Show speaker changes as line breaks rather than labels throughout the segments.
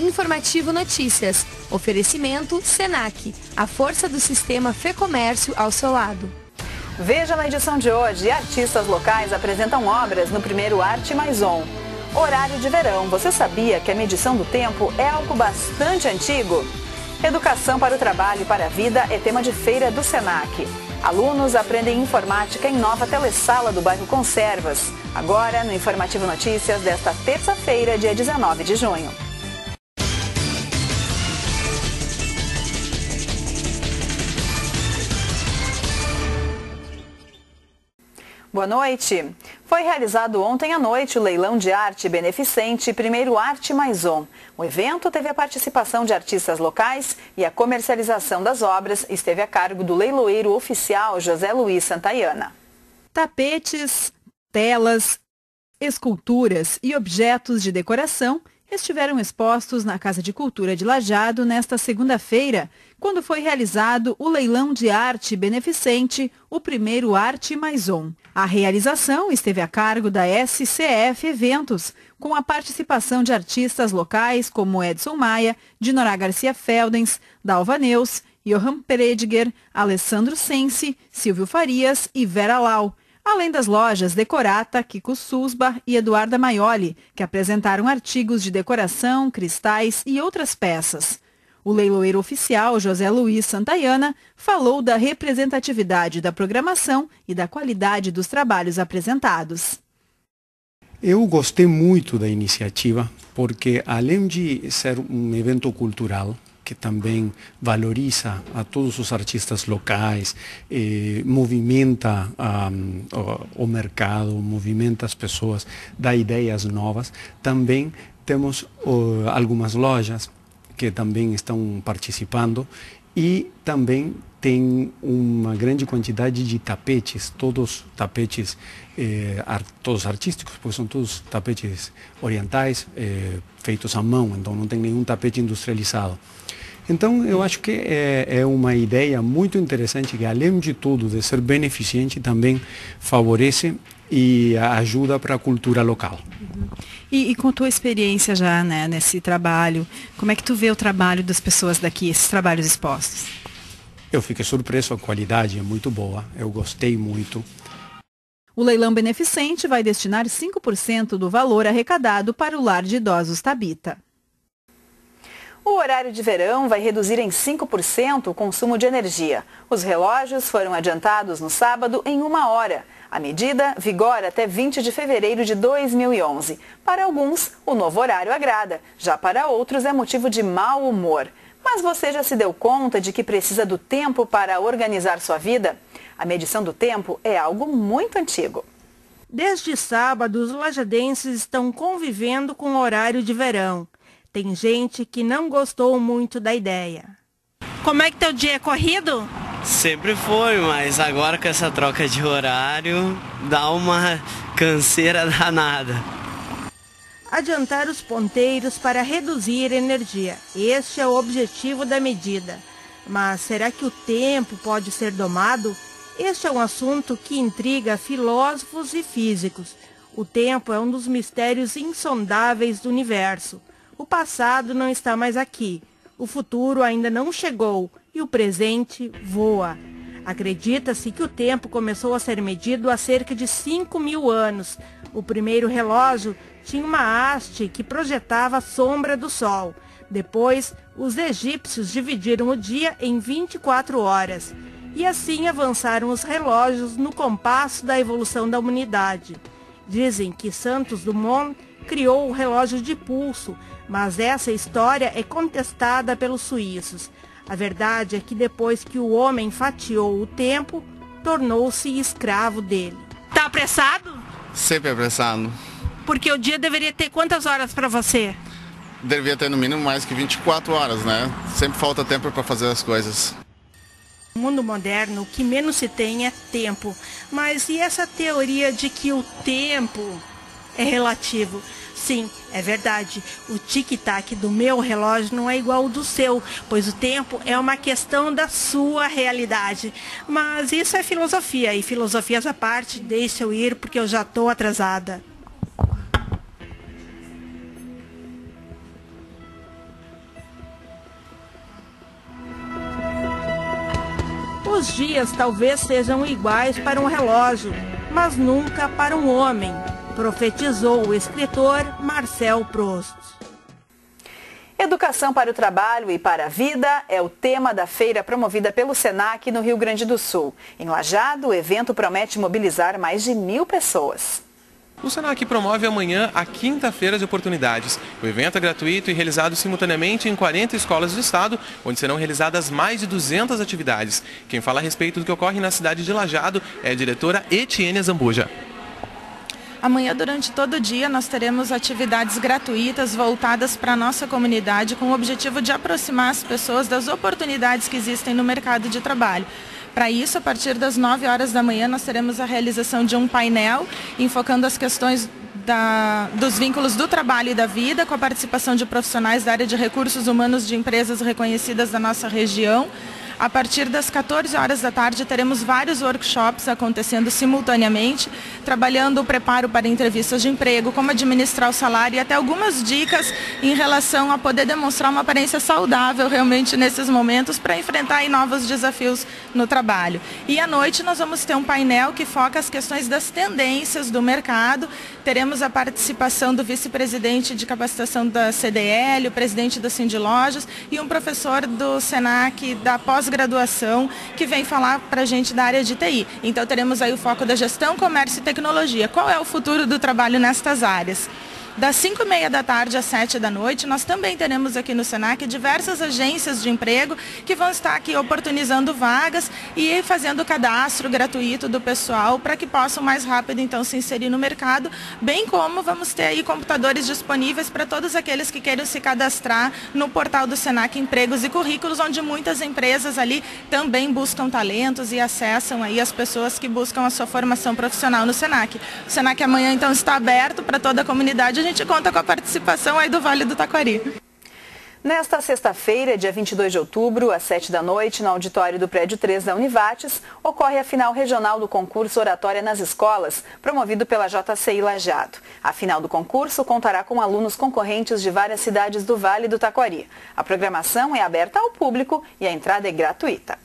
Informativo Notícias. Oferecimento Senac, a força do sistema Fê Comércio ao seu lado.
Veja na edição de hoje, artistas locais apresentam obras no primeiro Arte Mais On. Horário de verão. Você sabia que a medição do tempo é algo bastante antigo? Educação para o trabalho e para a vida é tema de feira do SENAC. Alunos aprendem informática em nova telesala do bairro Conservas. Agora, no Informativo Notícias desta terça-feira, dia 19 de junho. Boa noite. Foi realizado ontem à noite o leilão de arte beneficente Primeiro Arte Mais On. O evento teve a participação de artistas locais e a comercialização das obras esteve a cargo do leiloeiro oficial José Luiz Santayana.
Tapetes, telas, esculturas e objetos de decoração estiveram expostos na Casa de Cultura de Lajado nesta segunda-feira, quando foi realizado o leilão de arte beneficente, o primeiro Arte Mais On. A realização esteve a cargo da SCF Eventos, com a participação de artistas locais como Edson Maia, Dinorá Garcia Feldens, Dalva Neus, Johan Prediger, Alessandro Sensi, Silvio Farias e Vera Lau, além das lojas Decorata, Kiko Susba e Eduarda Maioli, que apresentaram artigos de decoração, cristais e outras peças. O leiloeiro oficial José Luiz Santayana falou da representatividade da programação e da qualidade dos trabalhos apresentados.
Eu gostei muito da iniciativa, porque além de ser um evento cultural, que também valoriza a todos os artistas locais, eh, movimenta um, o, o, mercado, movimenta as pessoas, dá ideias novas. Também temos uh, algumas lojas que também estão participando e também tem uma grande quantidade de tapetes, todos tapetes eh, art, todos artísticos, porque são todos tapetes orientais, eh, feitos à mão, então não tem nenhum tapete industrializado. Então, eu acho que é, é, uma ideia muito interessante que, além de tudo, de ser beneficente, também favorece e ajuda para a cultura local.
Uhum. E, e, com tua experiência já né, nesse trabalho, como é que tu vê o trabalho das pessoas daqui, esses trabalhos expostos?
Eu fiquei surpreso, a qualidade é muito boa, eu gostei muito.
O leilão beneficente vai destinar 5% do valor arrecadado para o lar de idosos Tabita.
O horário de verão vai reduzir em 5% o consumo de energia. Os relógios foram adiantados no sábado em uma hora. A medida vigora até 20 de fevereiro de 2011. Para alguns, o novo horário agrada, já para outros é motivo de mau humor. Mas você já se deu conta de que precisa do tempo para organizar sua vida? A medição do tempo é algo muito antigo.
Desde sábado, os lajadenses estão convivendo com o horário de verão. Tem gente que não gostou muito da ideia.
Como é que teu dia é corrido?
Sempre foi, mas agora com essa troca de horário dá uma canseira danada.
Adiantar os ponteiros para reduzir energia. Este é o objetivo da medida. Mas será que o tempo pode ser domado? Este é um assunto que intriga filósofos e físicos. O tempo é um dos mistérios insondáveis do universo. O passado não está mais aqui. O futuro ainda não chegou e o presente voa. Acredita-se que o tempo começou a ser medido há cerca de 5 mil anos. O primeiro relógio tinha uma haste que projetava a sombra do sol. Depois, os egípcios dividiram o dia em 24 horas. E assim avançaram os relógios no compasso da evolução da humanidade. Dizem que Santos Dumont criou o relógio de pulso, mas essa história é contestada pelos suíços. A verdade é que depois que o homem fatiou o tempo, tornou-se escravo dele.
Tá apressado?
Sempre apressado.
Porque o dia deveria ter quantas horas para você?
Deveria ter no mínimo mais que 24 horas, né? Sempre falta tempo para fazer as coisas.
No mundo moderno, o que menos se tem é tempo. Mas e essa teoria de que o tempo é relativo? Sim, é verdade. O tic-tac do meu relógio não é igual ao do seu, pois o tempo é uma questão da sua realidade. Mas isso é filosofia, e filosofias à parte, deixa eu ir porque eu já estou atrasada. Os dias talvez sejam iguais para um relógio, mas nunca para um homem, profetizou o escritor Marcel Proust.
Educação para o trabalho e para a vida é o tema da feira promovida pelo SENAC no Rio Grande do Sul. Em Lajado, o evento promete mobilizar mais de mil pessoas.
O SENAC promove amanhã a quinta-feira de oportunidades. O evento é gratuito e realizado simultaneamente em 40 escolas do estado, onde serão realizadas mais de 200 atividades. Quem fala a respeito do que ocorre na cidade de Lajado é a diretora Etienne Zambuja.
Amanhã, durante todo o dia, nós teremos atividades gratuitas voltadas para a nossa comunidade com o objetivo de aproximar as pessoas das oportunidades que existem no mercado de trabalho. Para isso, a partir das 9 horas da manhã, nós teremos a realização de um painel enfocando as questões da, dos vínculos do trabalho e da vida, com a participação de profissionais da área de recursos humanos de empresas reconhecidas da nossa região. A partir das 14 horas da tarde teremos vários workshops acontecendo simultaneamente, trabalhando o preparo para entrevistas de emprego, como administrar o salário e até algumas dicas em relação a poder demonstrar uma aparência saudável realmente nesses momentos para enfrentar novos desafios no trabalho. E à noite nós vamos ter um painel que foca as questões das tendências do mercado. Teremos a participação do vice-presidente de capacitação da CDL, o presidente da Cindy Lojas e um professor do SENAC da pós graduação que vem falar para a gente da área de TI. Então teremos aí o foco da gestão, comércio e tecnologia. Qual é o futuro do trabalho nestas áreas? Das 5 e meia da tarde às 7 da noite, nós também teremos aqui no Senac diversas agências de emprego que vão estar aqui oportunizando vagas e fazendo o cadastro gratuito do pessoal para que possam mais rápido então se inserir no mercado, bem como vamos ter aí computadores disponíveis para todos aqueles que queiram se cadastrar no portal do Senac Empregos e Currículos, onde muitas empresas ali também buscam talentos e acessam aí as pessoas que buscam a sua formação profissional no Senac. O Senac amanhã então está aberto para toda a comunidade a gente conta com a participação aí do Vale do Taquari.
Nesta sexta-feira, dia 22 de outubro, às 7 da noite, no auditório do prédio 3 da Univates, ocorre a final regional do concurso Oratória nas Escolas, promovido pela JCI Lajado. A final do concurso contará com alunos concorrentes de várias cidades do Vale do Taquari. A programação é aberta ao público e a entrada é gratuita.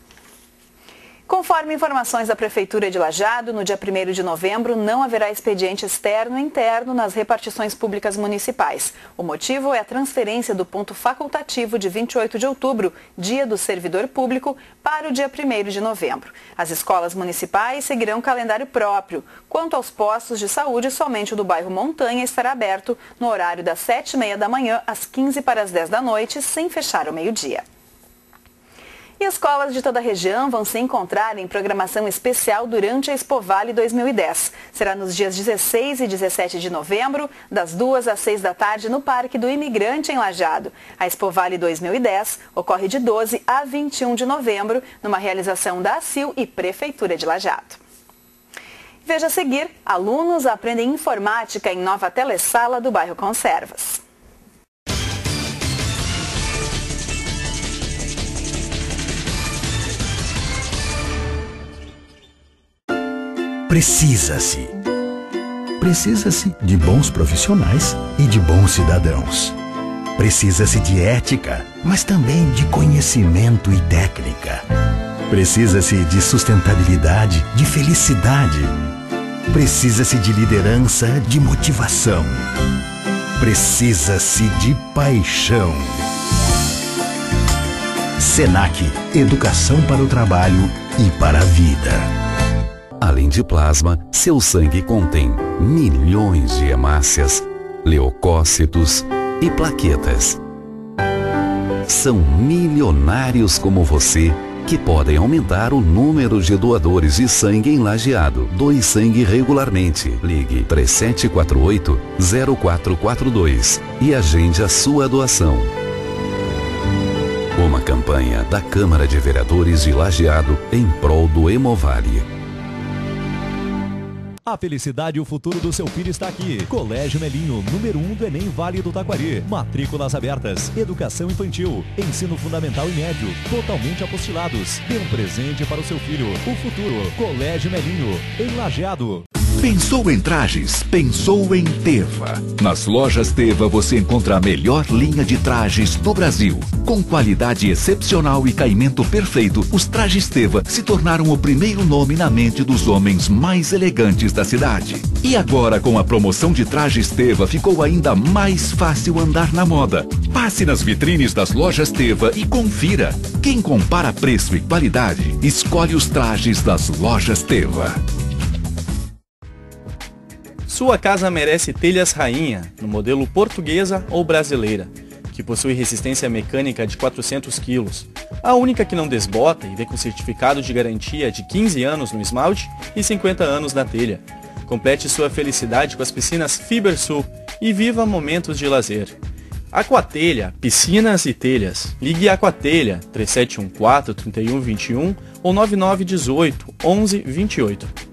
Conforme informações da Prefeitura de Lajado, no dia 1 de novembro não haverá expediente externo e interno nas repartições públicas municipais. O motivo é a transferência do ponto facultativo de 28 de outubro, dia do servidor público, para o dia 1 de novembro. As escolas municipais seguirão calendário próprio. Quanto aos postos de saúde, somente o do bairro Montanha estará aberto no horário das 7h30 da manhã às 15 para as 10 da noite, sem fechar ao meio-dia. E escolas de toda a região vão se encontrar em programação especial durante a Expo Vale 2010. Será nos dias 16 e 17 de novembro, das 2 às 6 da tarde, no Parque do Imigrante, em Lajado. A Expo Vale 2010 ocorre de 12 a 21 de novembro, numa realização da ACIL e Prefeitura de Lajado. Veja a seguir, alunos aprendem informática em nova telesala do bairro Conservas.
Precisa-se. Precisa-se de bons profissionais e de bons cidadãos. Precisa-se de ética, mas também de conhecimento e técnica. Precisa-se de sustentabilidade, de felicidade. Precisa-se de liderança, de motivação. Precisa-se de paixão. Senac Educação para o Trabalho e para a Vida.
Além de plasma, seu sangue contém milhões de hemácias, leucócitos e plaquetas. São milionários como você que podem aumentar o número de doadores de sangue em Lajeado. Doe sangue regularmente. Ligue 3748-0442 e agende a sua doação. Uma campanha da Câmara de Vereadores de Lajeado em prol do Hemovale.
A felicidade e o futuro do seu filho está aqui. Colégio Melinho, número 1 um do Enem Vale do Taquari. Matrículas abertas. Educação infantil. Ensino fundamental e médio. Totalmente apostilados. Dê um presente para o seu filho. O futuro. Colégio Melinho. Em Lajeado.
Pensou em trajes? Pensou em Teva. Nas lojas Teva você encontra a melhor linha de trajes do Brasil. Com qualidade excepcional e caimento perfeito, os trajes Teva se tornaram o primeiro nome na mente dos homens mais elegantes da cidade. E agora, com a promoção de trajes Teva, ficou ainda mais fácil andar na moda. Passe nas vitrines das lojas Teva e confira. Quem compara preço e qualidade, escolhe os trajes das lojas Teva.
Sua casa merece telhas rainha, no modelo portuguesa ou brasileira, que possui resistência mecânica de 400 kg. A única que não desbota e vem com certificado de garantia de 15 anos no esmalte e 50 anos na telha. Complete sua felicidade com as piscinas FiberSul e viva momentos de lazer. Aquatelha, piscinas e telhas. Ligue Aquatelha 3714 3121 ou 9918 1128.